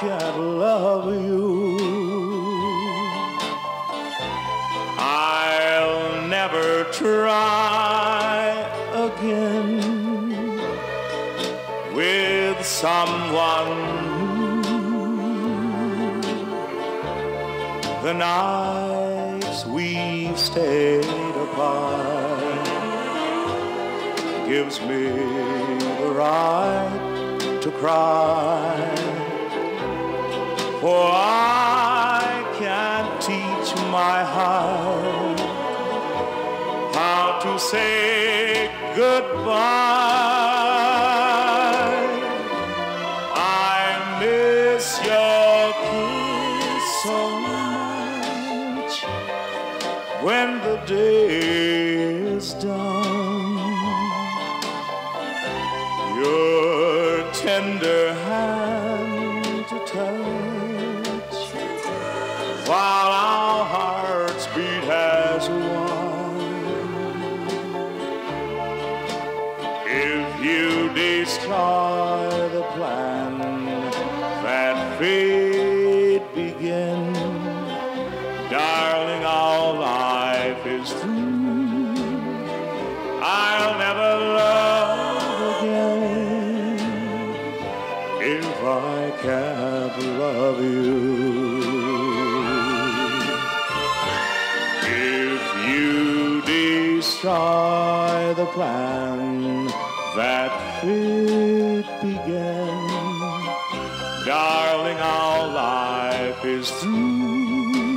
can't love you. I'll never try again with someone new. The nights we've stayed apart gives me the right to cry. For I can't teach my heart how to say goodbye. I miss your kiss so much when the day is done. Tender hand to touch while our hearts beat as one. If you destroy if I can't love you. If you destroy the plan that fate began, darling, our life is through.